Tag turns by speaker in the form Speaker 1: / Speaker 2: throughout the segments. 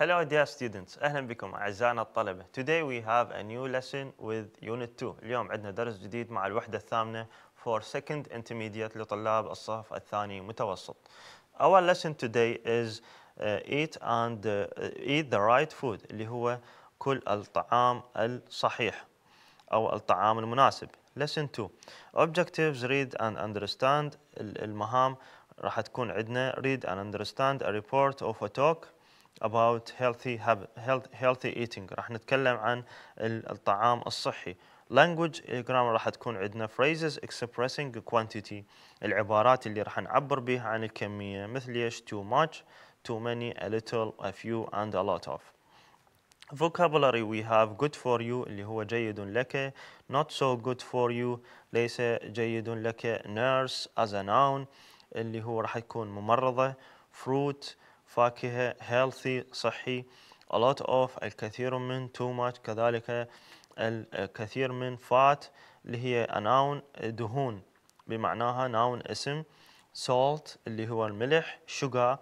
Speaker 1: Hello dear students أهلا بكم أعزائنا الطلبة Today we have a new lesson with Unit 2 اليوم عندنا درس جديد مع الوحدة الثامنة for second intermediate لطلاب الصف الثاني متوسط Our lesson today is uh, eat and uh, eat the right food اللي هو كل الطعام الصحيح أو الطعام المناسب Lesson 2 Objectives read and understand المهام راح تكون عندنا read and understand a report of a talk about healthy habit, health, healthy eating راح نتكلم عن الطعام الصحي language grammar راح تكون عندنا phrases expressing quantity العبارات اللي راح نعبر بها عن الكمية مثل إيش too much too many a little a few and a lot of vocabulary we have good for you اللي هو جيد لك not so good for you ليس جيد لك nurse as a noun اللي هو راح يكون ممرضة fruit فاكهة healthy صحي. A lot of الكثير من too much. كذلك الكثير من fat اللي هي a noun دهون. بمعناها noun اسم. salt اللي هو الملح. sugar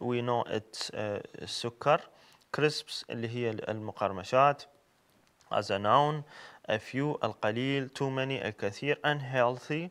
Speaker 1: we know it's uh, السكر crisps اللي هي المقرمشات. As a noun a few القليل too many الكثير. unhealthy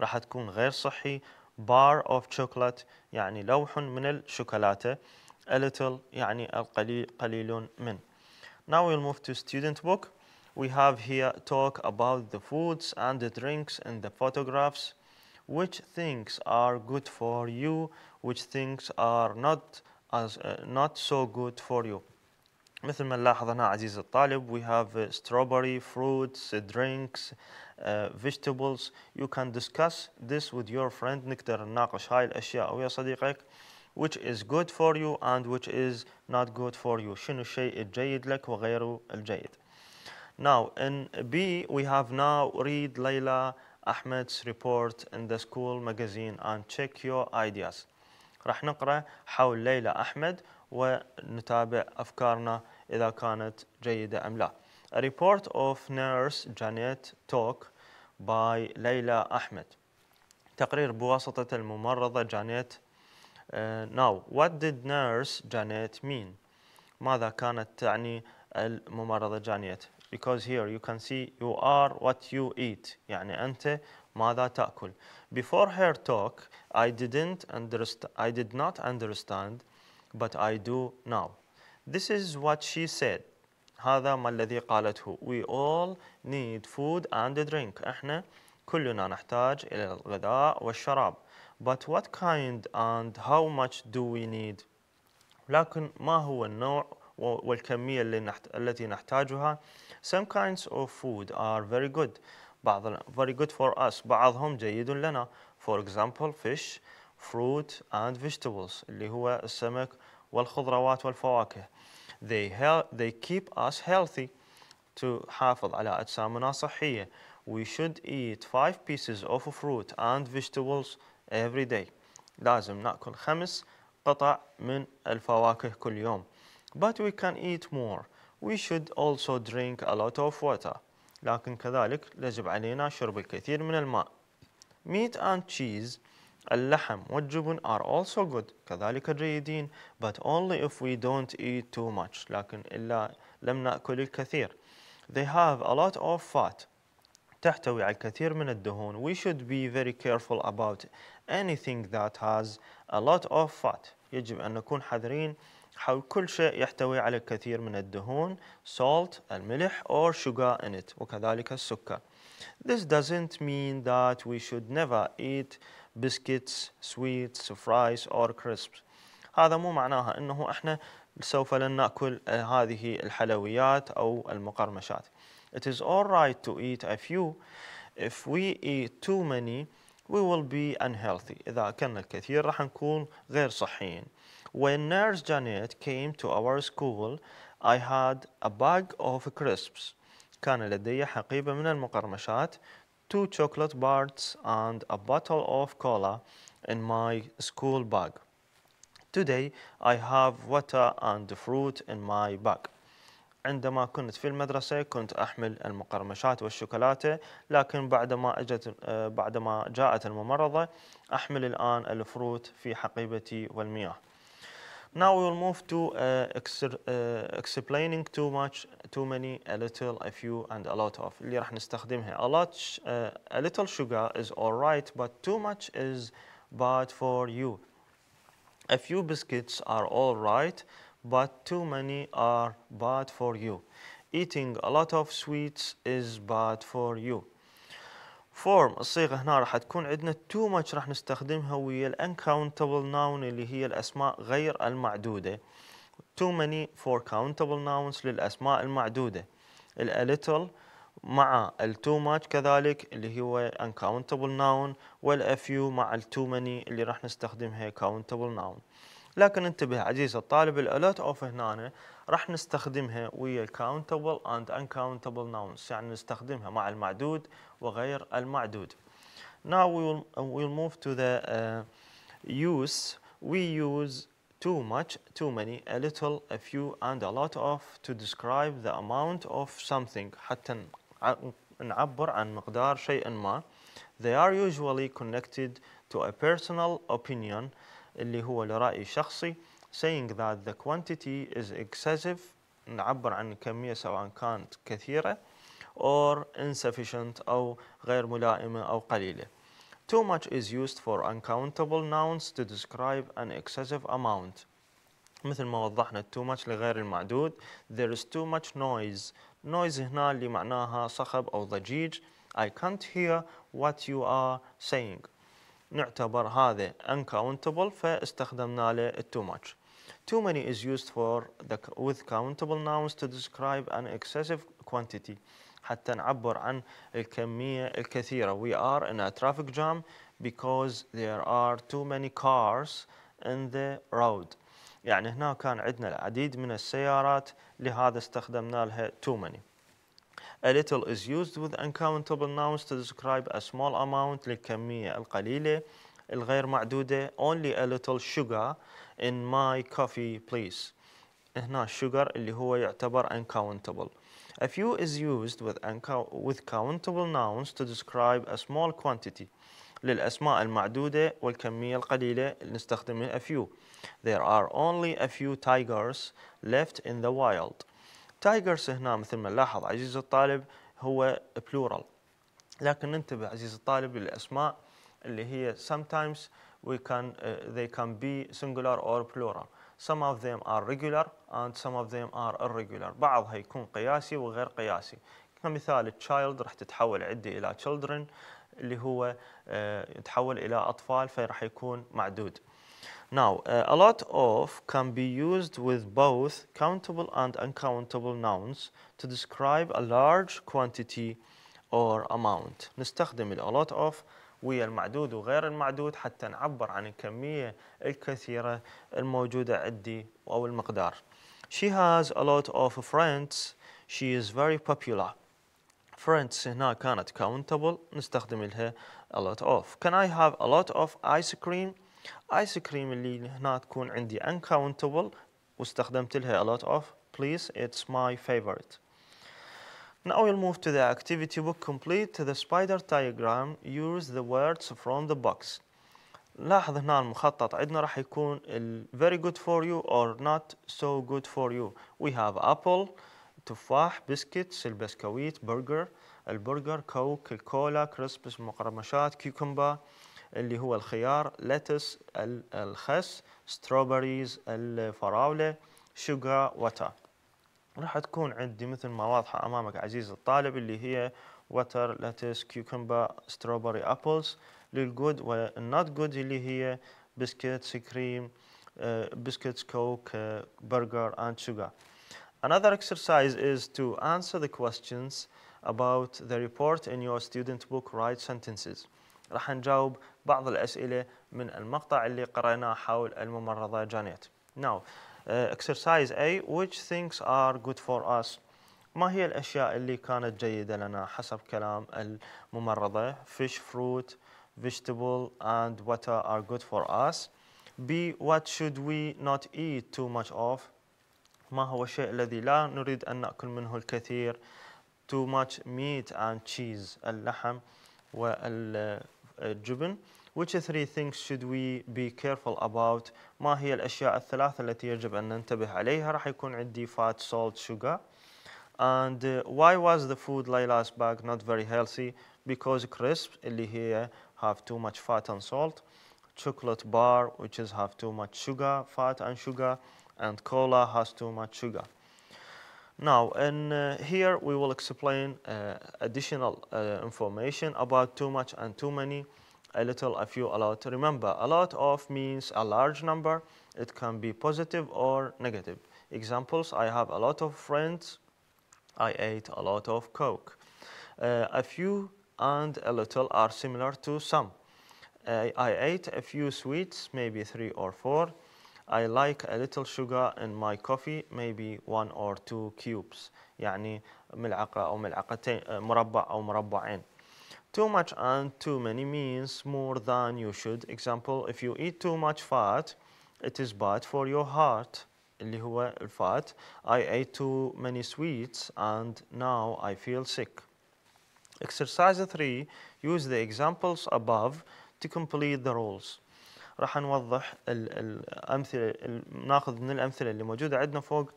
Speaker 1: راح تكون غير صحي. bar of chocolate يعني لوح من الشوكولاتة a little يعني القليل قليل من Now we'll move to student book. We have here talk about the foods and the drinks and the photographs. Which things are good for you, which things are not as uh, not so good for you. مثل ما نلاحظ هنا عزيزي الطالب we have uh, strawberry fruits uh, drinks uh, vegetables you can discuss this with your friend نقدر نناقش هاي الأشياء ويا صديقك which is good for you and which is not good for you شنو الشيء الجيد لك وغيره الجيد now in B we have now read Layla Ahmed's report in the school magazine and check your ideas راح نقرأ حول ليلى أحمد ونتابع أفكارنا إذا كانت جيدة أم لا. A report of nurse Janet talk by ليلى أحمد. تقرير بواسطة الممرضة جانيت. Uh, now, what did nurse Janet mean? ماذا كانت تعني الممرضة جانيت؟ Because here you can see you are what you eat. يعني أنت ماذا تأكل. Before her talk, I didn't understand. I did not understand, but I do now. This is what she said. هذا ما الذي قالته. We all need food and drink. احنا كلنا نحتاج إلى الغذاء والشراب. But what kind and how much do we need? لكن ما هو النوع والكمية اللي نحت... التي نحتاجها? Some kinds of food are very good. بعض very good for us. بعضهم جيد لنا. For example, fish, fruit and vegetables اللي هو السمك والخضروات والفواكه. They, help, they keep us healthy تحافظ على أجسامنا صحية. We should eat five pieces of fruit and vegetables every day. لازم نأكل خمس قطع من الفواكه كل يوم. But we can eat more. We should also drink a lot of water. لكن كذلك يجب علينا شرب الكثير من الماء. Meat and cheese اللحم والجبن are also good كذلك جيدين but only if we don't eat too much لكن إلا لم نأكل الكثير they have a lot of fat تحتوي على الكثير من الدهون we should be very careful about anything that has a lot of fat يجب أن نكون حذرين حول كل شيء يحتوي على الكثير من الدهون salt الملح or sugar in it وكذلك السكر This doesn't mean that we should never eat biscuits, sweets, fries or crisps. هذا مو معناها انه إحنا سوف لن ناكل هذه الحلويات أو المقرمشات. It is all right to eat a few. If we eat too many, we will be unhealthy. إذا أكلنا الكثير راح نكون غير صحيين. When Nurse Janet came to our school, I had a bag of crisps. كان لدي حقيبة من المقرمشات two chocolate bars and a bottle of cola in my school bag. Today I have water and fruit in my bag. عندما كنت في المدرسة كنت أحمل المقرمشات والشوكولاتة لكن بعدما أجت بعدما جاءت الممرضة أحمل الآن الفروت في حقيبتي والمياه. Now we will move to uh, exer- uh, explaining too much, too many, a little, a few, and a lot of. اللي راح نستخدمها. A lot, sh- uh, a little sugar is alright, but too much is bad for you. A few biscuits are alright, but too many are bad for you. Eating a lot of sweets is bad for you. فورم الصيغة هنا راح تكون عندنا too much راح نستخدمها ويا ال uncountable noun اللي هي الأسماء غير المعدودة. Too many for countable nouns للأسماء المعدودة. ال a little مع ال too much كذلك اللي هو uncountable noun وال a few مع ال too many اللي راح نستخدمها countable noun. لكن انتبه عزيزي الطالب ال a lot of هنا راح نستخدمها ويا countable and uncountable nouns يعني نستخدمها مع المعدود وغير المعدود. Now we will we'll move to the uh, use. We use too much, too many, a little, a few, and a lot of to describe the amount of something حتى نع- نعبر عن مقدار شيء ما. They are usually connected to a personal opinion اللي هو لرأي شخصي saying that the quantity is excessive نعبر عن كمية سواء كانت كثيرة or insufficient أو غير ملائمة أو قليلة. Too much is used for uncountable nouns to describe an excessive amount. مثل ما وضحنا too much لغير المعدود there is too much noise noise هنا اللي معناها صخب أو ضجيج I can't hear what you are saying نعتبر هذا uncountable فاستخدمنا له too much too many is used for the with countable nouns to describe an excessive quantity حتى نعبر عن الكمية الكثيرة we are in a traffic jam because there are too many cars in the road يعني هنا كان عندنا العديد من السيارات لهذا استخدمنا لها too many A little is used with uncountable nouns to describe a small amount للكمية القليلة الغير معدودة only a little sugar in my coffee please هنا sugar اللي هو يعتبر uncountable A few is used with, uncou- with countable nouns to describe a small quantity للأسماء المعدودة والكمية القليلة اللي نستخدمها a few There are only a few tigers left in the wild Tigers هنا مثل ما نلاحظ عزيزي الطالب هو plural. لكن انتبه عزيزي الطالب للأسماء اللي هي sometimes we can uh, they can be singular or plural. Some of them are regular and some of them are irregular. بعضها يكون قياسي وغير قياسي. كمثال child راح تتحول عندي إلى children اللي هو uh, يتحول إلى أطفال فراح يكون معدود. Now, uh, a lot of can be used with both countable and uncountable nouns to describe a large quantity or amount. نستخدم ال a lot of ويا المعدود وغير المعدود حتى نعبر عن الكمية الكثيرة الموجودة عندي أو المقدار. She has a lot of friends. She is very popular. Friends هنا كانت countable نستخدم لها a lot of. Can I have a lot of ice cream? Ice cream اللي هنا تكون عندي uncountable واستخدمت لها a lot of. Please, it's my favorite. Now we'll move to the activity book complete the spider diagram. Use the words from the box. لاحظ هنا المخطط عندنا راح يكون very good for you or not so good for you. We have apple, تفاح، biscuits البسكويت، برجر، البرجر، كوك، الكولا، crisps، المقرمشات، cucumber اللي هو الخيار، ال- الخس، strawberries الفراولة، sugar water. راح تكون عندي مثل ما واضحة أمامك عزيزي الطالب اللي هي water lettuce cucumber strawberry apples لل good وال not good اللي هي biscuits cream biscuits Coke burger and sugar. Another exercise is to answer the questions about the report in your student book write sentences. راح نجاوب بعض الأسئلة من المقطع اللي قرأناه حول الممرضة جانيت. Now, uh, exercise A which things are good for us? ما هي الأشياء اللي كانت جيدة لنا حسب كلام الممرضة؟ Fish fruit vegetable and water are good for us. B what should we not eat too much of? ما هو الشيء الذي لا نريد أن نأكل منه الكثير؟ Too much meat and cheese اللحم الجبن which three things should we be careful about ما هي الأشياء الثلاثة التي يجب أن ننتبه عليها راح يكون عندي fat salt sugar and uh, why was the food Layla's bag not very healthy because crisps اللي هي have too much fat and salt chocolate bar which is have too much sugar fat and sugar and cola has too much sugar now, and uh, here we will explain uh, additional uh, information about too much and too many, a little, a few, a lot. Remember, a lot of means a large number. It can be positive or negative. Examples, I have a lot of friends. I ate a lot of Coke. Uh, a few and a little are similar to some. Uh, I ate a few sweets, maybe three or four. I like a little sugar in my coffee maybe one or two cubes يعني ملعقة أو ملعقتين مربع أو مربعين Too much and too many means more than you should. Example, if you eat too much fat, it is bad for your heart. اللي هو الفات. I ate too many sweets and now I feel sick. Exercise 3. Use the examples above to complete the rules. راح نوضح الأمثلة ناخذ من الأمثلة اللي موجودة عندنا فوق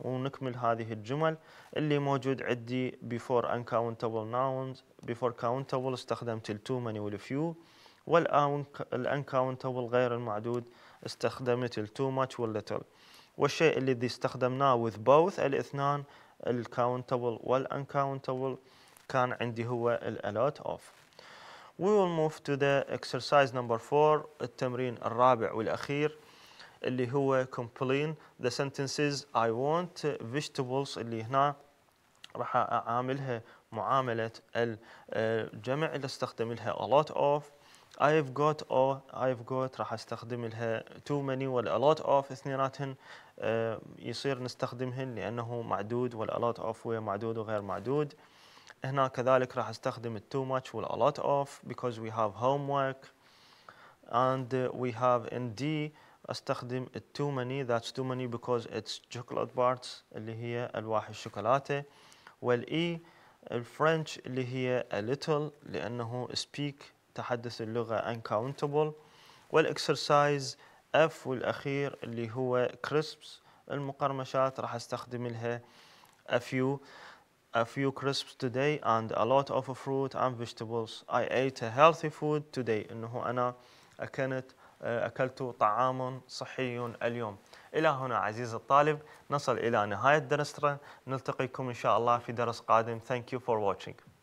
Speaker 1: ونكمل هذه الجمل. اللي موجود عندي before uncountable nouns before countable استخدمت ال too many وال few uncountable غير المعدود استخدمت ال too much وال little والشيء الذي استخدمناه with both الإثنان countable وال uncountable كان عندي هو ال lot of. We will move to the exercise number four التمرين الرابع والأخير اللي هو complete the sentences I want vegetables اللي هنا راح أعاملها معاملة الجمع اللي استخدم لها a lot of. I've got or I've got راح استخدم لها too many ولا a lot of اثنيناتهن. يصير نستخدمهن لأنه معدود ولا a lot of هو معدود وغير معدود. هنا كذلك راح استخدم too much وال a lot of because we have homework and we have in D استخدم too many that's too many because it's chocolate bars اللي هي الواح الشوكولاتة والإي الفرنش اللي هي a little لأنه speak تحدث اللغة uncountable والاكسرسايز F والأخير اللي هو crisps المقرمشات راح استخدم لها a few a few crisps today and a lot of fruit and vegetables. I ate a healthy food today. إنه أنا أكلت أكلت طعام صحي اليوم. إلى هنا عزيز الطالب نصل إلى نهاية درسنا نلتقيكم إن شاء الله في درس قادم. Thank you for watching.